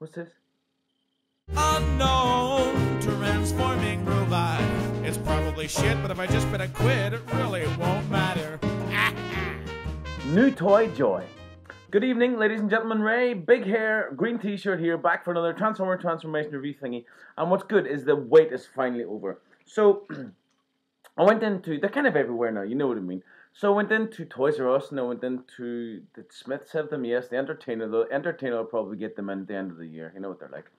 What's this? Unknown transforming robot. It's probably shit, but if I just spit a quid, it really won't matter. New Toy Joy. Good evening, ladies and gentlemen. Ray, big hair, green t shirt here, back for another Transformer Transformation review thingy. And what's good is the wait is finally over. So, I went into, they're kind of everywhere now, you know what I mean. So I went into Toys R Us and I went into, the Smiths have them, yes, the Entertainer. The Entertainer will probably get them in at the end of the year, you know what they're like.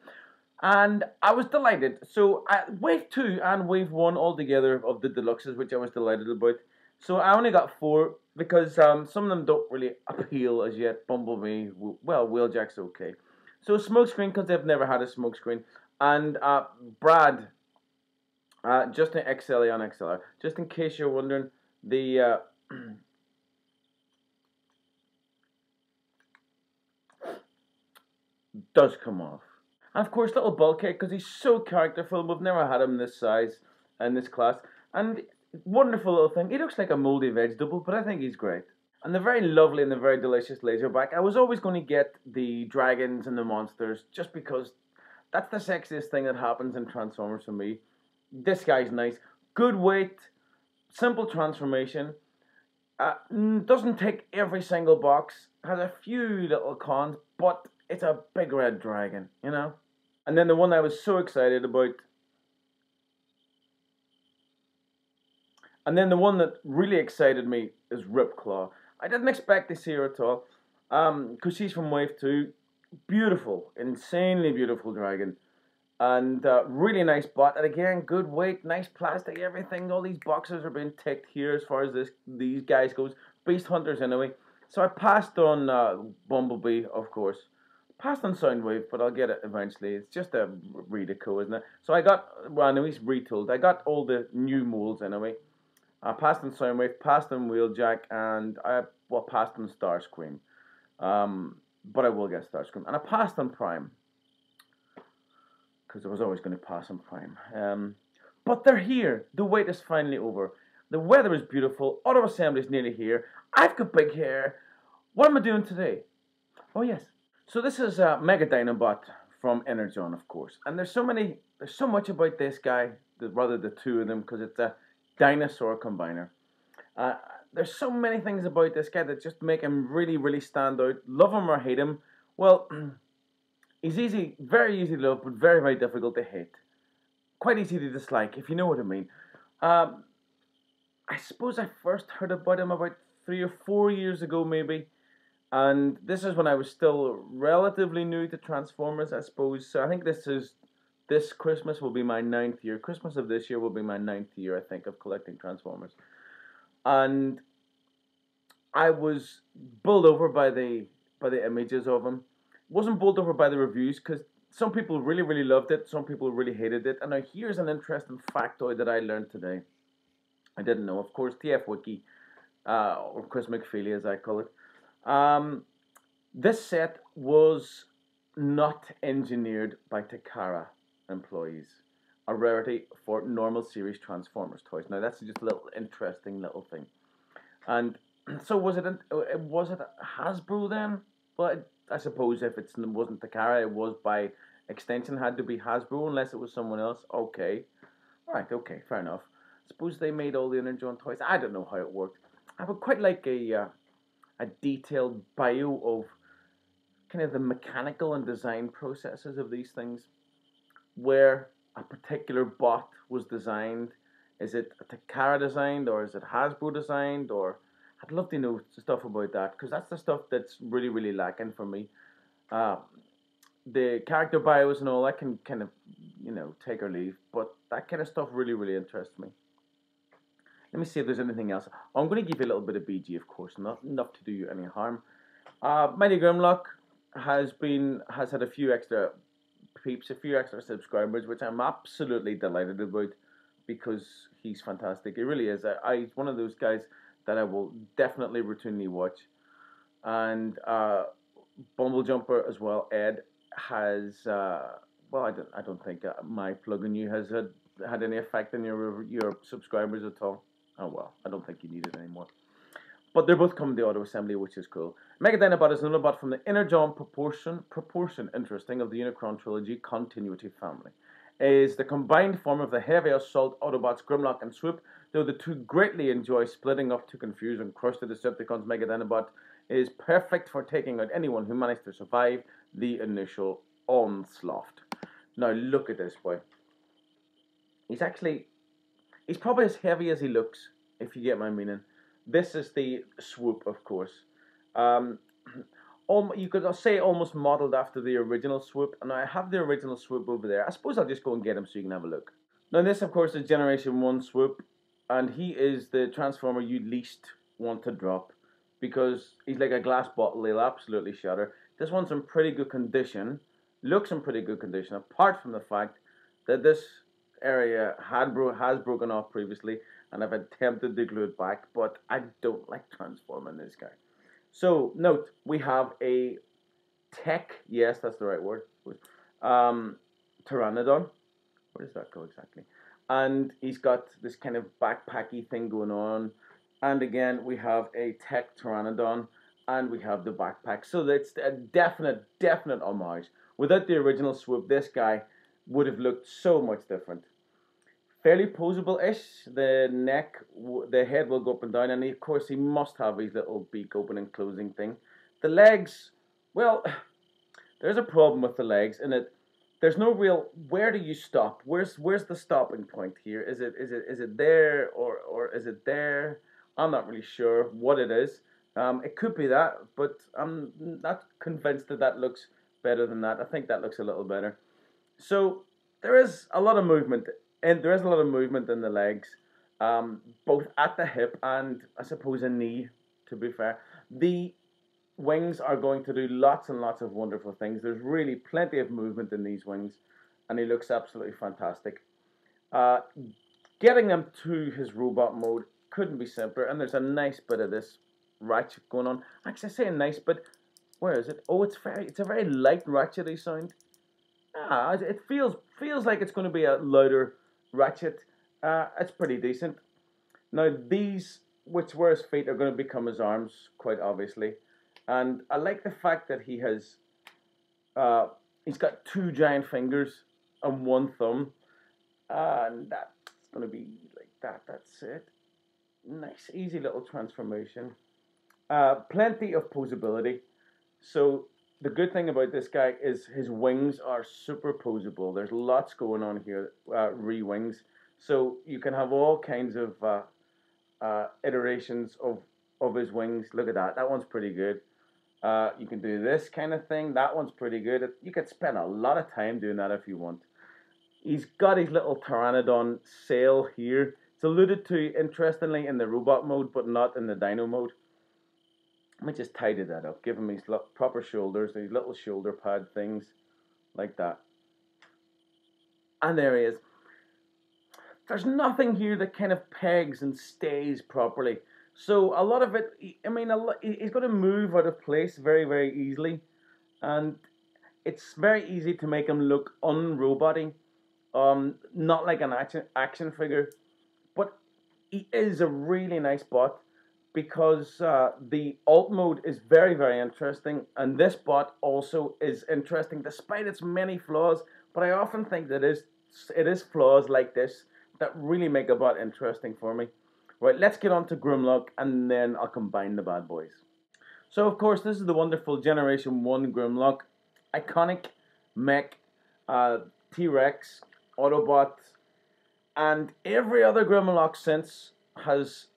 And I was delighted. So, I, Wave 2 and Wave 1 all together of the deluxes, which I was delighted about. So I only got four because um, some of them don't really appeal as yet. Bumblebee, well, Wheeljack's okay. So Smokescreen because they've never had a smokescreen, and uh, Brad, uh, just an XLA on XLR. Just in case you're wondering, the uh, does come off. And of course, little Bulkhead because he's so characterful. We've never had him this size and this class, and wonderful little thing. He looks like a mouldy vegetable, but I think he's great. And they're very lovely and they're very delicious Lazerback. I was always going to get the dragons and the monsters just because that's the sexiest thing that happens in Transformers for me. This guy's nice. Good weight, simple transformation. Uh, doesn't tick every single box. Has a few little cons, but it's a big red dragon, you know? And then the one I was so excited about And then the one that really excited me is Ripclaw. I didn't expect to see her at all, because um, she's from Wave 2. Beautiful, insanely beautiful dragon. And uh, really nice bot. And again, good weight, nice plastic, everything. All these boxes are being ticked here as far as this these guys goes. Beast Hunters anyway. So I passed on uh, Bumblebee, of course. Passed on Soundwave, but I'll get it eventually. It's just a Redeco, isn't it? So I got, well, anyway, it's retooled. I got all the new molds anyway. I passed on Soundwave, passed on Wheeljack, and I well passed on Starscream. Um, but I will get Starscream, and I passed on Prime because I was always going to pass on Prime. Um, but they're here. The wait is finally over. The weather is beautiful. Auto assembly is nearly here. I've got big hair. What am I doing today? Oh yes. So this is a Mega Dinobot from Energon, of course. And there's so many. There's so much about this guy. The, rather the two of them, because it's a dinosaur combiner. Uh, there's so many things about this guy that just make him really, really stand out. Love him or hate him. Well, he's easy, very easy to love, but very, very difficult to hate. Quite easy to dislike, if you know what I mean. Um, I suppose I first heard about him about three or four years ago, maybe. And this is when I was still relatively new to Transformers, I suppose. So I think this is this Christmas will be my ninth year. Christmas of this year will be my ninth year, I think, of collecting Transformers. And I was bowled over by the by the images of him. Wasn't bowled over by the reviews because some people really, really loved it. Some people really hated it. And now here's an interesting factoid that I learned today. I didn't know. Of course, TF Wiki, uh, or Chris McFeely as I call it. Um, this set was not engineered by Takara employees. A rarity for normal series Transformers toys. Now that's just a little interesting little thing. And so was it? Was it Hasbro then? Well, I suppose if it wasn't Takara, it was by extension had to be Hasbro unless it was someone else. Okay, all right, okay, fair enough. Suppose they made all the Energon toys. I don't know how it worked. I would quite like a uh, a detailed bio of kind of the mechanical and design processes of these things where a particular bot was designed. Is it a Takara designed or is it Hasbro designed or I'd love to know stuff about that because that's the stuff that's really really lacking for me. Uh, the character bios and all that can kind of you know take or leave, but that kind of stuff really really interests me. Let me see if there's anything else. I'm going to give you a little bit of BG, of course, not enough to do you any harm. Uh, Mighty Grimlock has been has had a few extra peeps a few extra subscribers, which I'm absolutely delighted about because he's fantastic. He really is. I, I he's one of those guys that I will definitely routinely watch. And uh, Bumble Jumper as well. Ed has uh, well, I don't I don't think uh, my plug on you has had had any effect on your your subscribers at all. Oh well, I don't think you need it anymore. but they're both coming to auto assembly, which is cool. Mega Dinobot is another bot from the Energon Proportion, Proportion, interesting, of the Unicron Trilogy Continuity family. Is the combined form of the heavy assault Autobots Grimlock and Swoop, though the two greatly enjoy splitting up to confuse and crush the Decepticons. Mega Dinobot is perfect for taking out anyone who managed to survive the initial onslaught. Now look at this boy. He's actually, he's probably as heavy as he looks, if you get my meaning. This is the swoop, of course. Um, you could say almost modeled after the original swoop, and I have the original swoop over there. I suppose I'll just go and get him so you can have a look. Now this, of course, is Generation 1 swoop, and he is the Transformer you least want to drop because he's like a glass bottle, he'll absolutely shatter. This one's in pretty good condition, looks in pretty good condition, apart from the fact that this area had bro- has broken off previously and I've attempted to glue it back, but I don't like transforming this guy. So note, we have a tech, yes, that's the right word, um, Pteranodon. Where does that go exactly? And he's got this kind of backpacky thing going on. And again, we have a tech Pteranodon and we have the backpack. So that's a definite, definite homage. Without the original swoop, this guy would have looked so much different fairly posable-ish. The neck, the head will go up and down, and of course he must have his little beak open and closing thing. The legs, well, there's a problem with the legs in it. There's no real. Where do you stop? Where's where's the stopping point here? Is it is it is it there or or is it there? I'm not really sure what it is. Um, it could be that, but I'm not convinced that that looks better than that. I think that looks a little better. So there is a lot of movement and there is a lot of movement in the legs, um, both at the hip and I suppose a knee. To be fair, the wings are going to do lots and lots of wonderful things. There's really plenty of movement in these wings, and he looks absolutely fantastic. Uh, getting them to his robot mode couldn't be simpler, and there's a nice bit of this ratchet going on. Actually, I say a nice bit. Where is it? Oh, it's very, it's a very light ratchety sound. Ah, it feels feels like it's going to be a louder Ratchet, uh, it's pretty decent. Now these, which were his feet, are going to become his arms, quite obviously. And I like the fact that he has, uh, he's got two giant fingers and one thumb. And that's going to be like that, that's it. Nice, easy little transformation. Uh, plenty of posability. So the good thing about this guy is his wings are super posable. There's lots going on here, uh, re-wings. So you can have all kinds of uh, uh, iterations of, of his wings. Look at that. That one's pretty good. Uh, you can do this kind of thing. That one's pretty good. You could spend a lot of time doing that if you want. He's got his little Pteranodon sail here. It's alluded to, interestingly, in the robot mode, but not in the dino mode. Let me just tidy that up. Give him his proper shoulders, these little shoulder pad things, like that. And there he is. There's nothing here that kind of pegs and stays properly. So a lot of it, I mean, a lot, he's going to move out of place very, very easily. And it's very easy to make him look unroboty. Um, not like an action, action figure. But he is a really nice bot because uh, the alt mode is very, very interesting, and this bot also is interesting despite its many flaws. But I often think that is it is flaws like this that really make a bot interesting for me. Right, let's get on to Grimlock, and then I'll combine the bad boys. So, of course, this is the wonderful Generation 1 Grimlock. Iconic mech, uh, T-Rex, Autobot, and every other Grimlock since has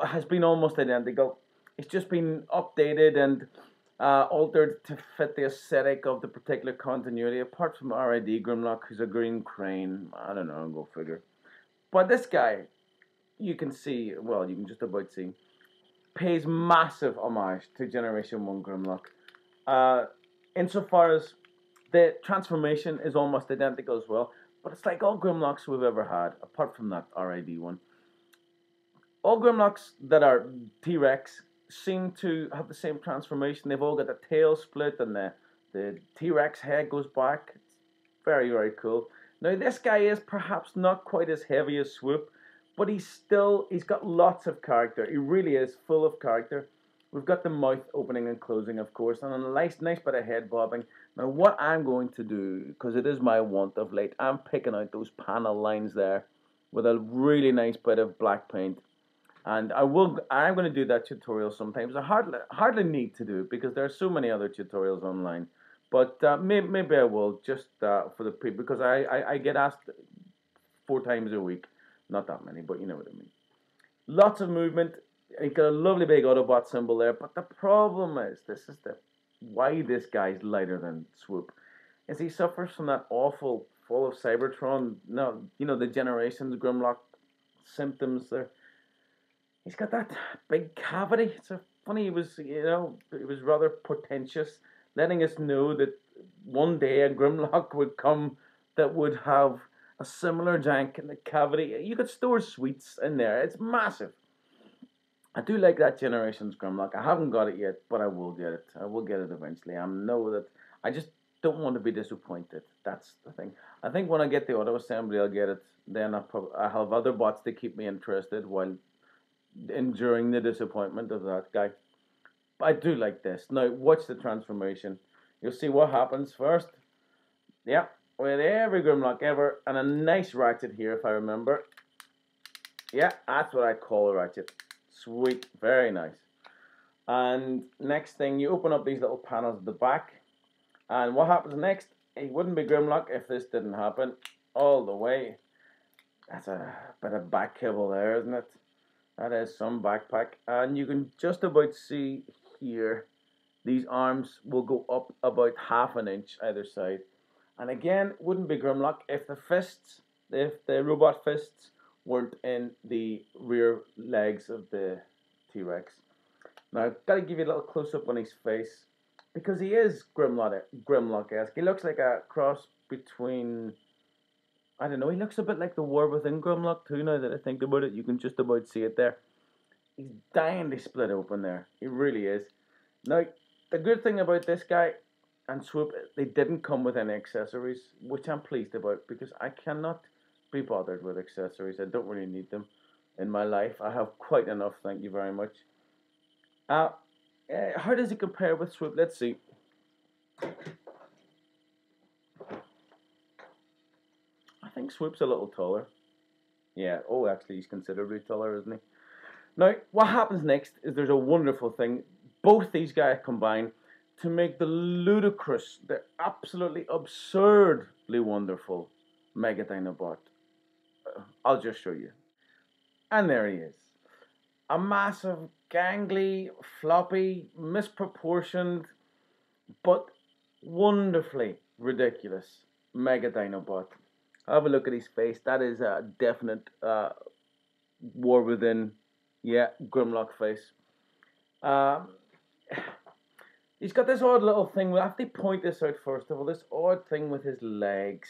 has been almost identical. It's just been updated and uh, altered to fit the aesthetic of the particular continuity, apart from RID Grimlock, who's a green crane. I don't know, go figure. But this guy, you can see, well, you can just about see, pays massive homage to Generation 1 Grimlock. Uh, insofar as the transformation is almost identical as well, but it's like all Grimlocks we've ever had, apart from that RID one all Grimlocks that are T Rex seem to have the same transformation. They've all got the tail split and the the T Rex head goes back. It's very very cool. Now this guy is perhaps not quite as heavy as Swoop, but he's still he's got lots of character. He really is full of character. We've got the mouth opening and closing, of course, and a nice, nice bit of head bobbing. Now, what I'm going to do, because it is my want of late, I'm picking out those panel lines there with a really nice bit of black paint. And I will, I'm going to do that tutorial sometimes. I hardly, hardly need to do it because there are so many other tutorials online. But uh, maybe, maybe I will just uh, for the people because I, I, I get asked four times a week. Not that many, but you know what I mean. Lots of movement. You got a lovely big Autobot symbol there. But the problem is, this is the why this guy's lighter than Swoop. Is he suffers from that awful fall of Cybertron? No, you know the generations Grimlock symptoms there. He's got that big cavity. It's a funny. He was, you know, it was rather portentous letting us know that one day a Grimlock would come that would have a similar jank in the cavity. You could store sweets in there. It's massive. I do like that Generations Grimlock. I haven't got it yet, but I will get it. I will get it eventually. I know that. I just don't want to be disappointed. That's the thing. I think when I get the auto assembly, I'll get it. Then I'll, prob- i have other bots to keep me interested while enduring the disappointment of that guy. But I do like this. Now, watch the transformation. You'll see what happens first. Yeah, with every Grimlock ever, and a nice ratchet here, if I remember. Yeah, that's what I call a ratchet. Sweet, very nice. And next thing, you open up these little panels at the back. And what happens next? It wouldn't be Grimlock if this didn't happen. All the way. That's a bit of back kibble there, isn't it? That is some backpack. And you can just about see here, these arms will go up about half an inch either side. And again, wouldn't be Grimlock if the fists, if the robot fists weren't in the rear legs of the T-Rex. Now, I've got to give you a little close-up on his face because he is Grimlock, Grimlock-esque. He looks like a cross between, I don't know, he looks a bit like the War Within Grimlock too, now that I think about it. You can just about see it there. He's dying to split open there. He really is. Now, the good thing about this guy and Swoop, they didn't come with any accessories, which I'm pleased about because I cannot be bothered with accessories. I don't really need them in my life. I have quite enough, thank you very much. Uh, uh how does he compare with Swoop? Let's see. I think Swoop's a little taller. Yeah, oh, actually, he's considerably taller, isn't he? Now, what happens next is there's a wonderful thing. Both these guys combine to make the ludicrous, the absolutely absurdly wonderful Mega Dinobot. Uh, I'll just show you. And there he is. A massive, gangly, floppy, misproportioned, but wonderfully ridiculous Mega Dinobot. Have a look at his face. That is a definite uh, war within yeah, Grimlock face. Um, he's got this odd little thing. We'll have to point this out first of all. This odd thing with his legs,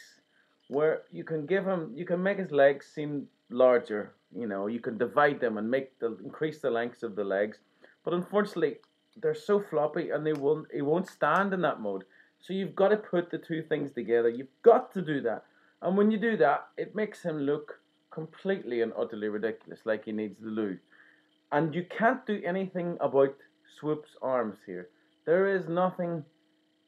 where you can give him, you can make his legs seem larger. You know, you can divide them and make the increase the lengths of the legs. But unfortunately, they're so floppy and they won't, it won't stand in that mode. So you've got to put the two things together. You've got to do that. And when you do that, it makes him look completely and utterly ridiculous, like he needs the loo. And you can't do anything about Swoop's arms here. There is nothing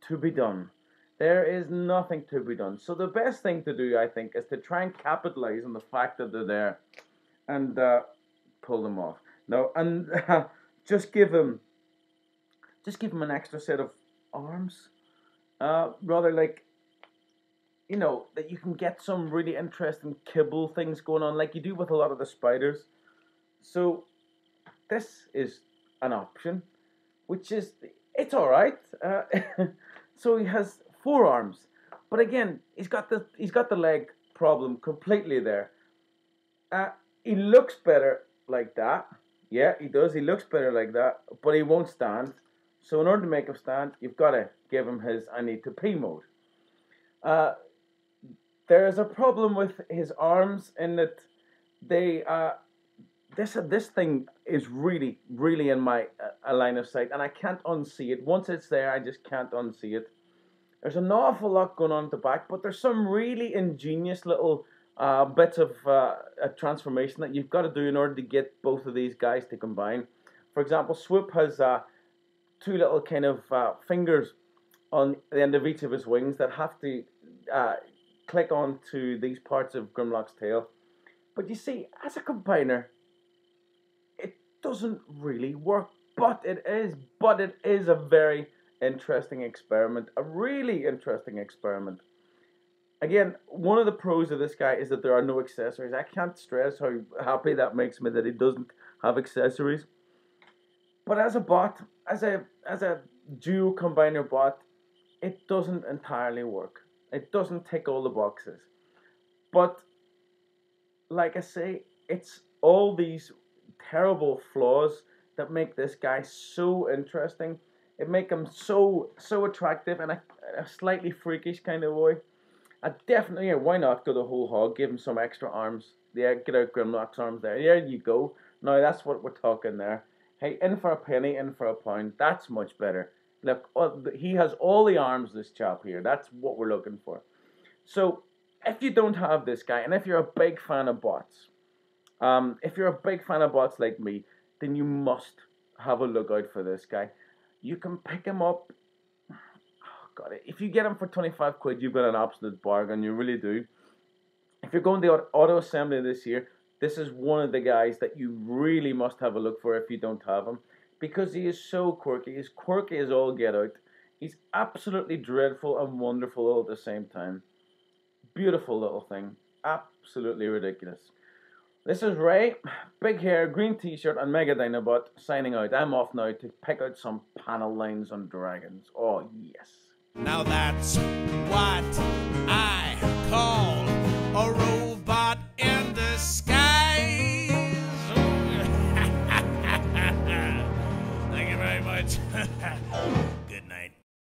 to be done. There is nothing to be done. So the best thing to do, I think, is to try and capitalize on the fact that they're there and uh, pull them off. No, and uh, just give them, just give them an extra set of arms. Uh, rather like, you know, that you can get some really interesting kibble things going on, like you do with a lot of the spiders. So this is an option, which is it's all right. Uh, so he has four arms, but again, he's got the he's got the leg problem completely there. Uh, he looks better like that. Yeah, he does. He looks better like that, but he won't stand. So in order to make him stand, you've got to give him his I need to pee mode. Uh, there is a problem with his arms in that they uh, this this thing is really really in my uh, line of sight and I can't unsee it. Once it's there, I just can't unsee it. There's an awful lot going on at the back, but there's some really ingenious little uh, bits of uh, a transformation that you've got to do in order to get both of these guys to combine. For example, Swoop has uh, two little kind of uh, fingers on the end of each of his wings that have to uh, click onto these parts of Grimlock's tail. But you see, as a combiner, doesn't really work. But it is, but it is a very interesting experiment, a really interesting experiment. Again, one of the pros of this guy is that there are no accessories. I can't stress how happy that makes me that he doesn't have accessories. But as a bot, as a as a duo combiner bot, it doesn't entirely work. It doesn't tick all the boxes. But like I say, it's all these terrible flaws that make this guy so interesting. It make him so so attractive and a, a slightly freakish kind of way. I definitely, yeah, why not go the whole hog? Give him some extra arms. Yeah, get out Grimlock's arms there. There you go. Now that's what we're talking there. Hey, in for a penny, in for a pound. That's much better. Look, he has all the arms, this chap here. That's what we're looking for. So, if you don't have this guy, and if you're a big fan of bots, um, if you're a big fan of bots like me, then you must have a look out for this guy. You can pick him up God, if you get him for 25 quid, you've got an absolute bargain. You really do. If you're going to auto assembly this year, this is one of the guys that you really must have a look for if you don't have him. Because he is so quirky. He's quirky as all get out. He's absolutely dreadful and wonderful all at the same time. Beautiful little thing. Absolutely ridiculous. This is Ray, big hair, green t-shirt, and Mega Dinobot signing out. I'm off now to pick out some panel lines on dragons. Oh, yes. Now that's what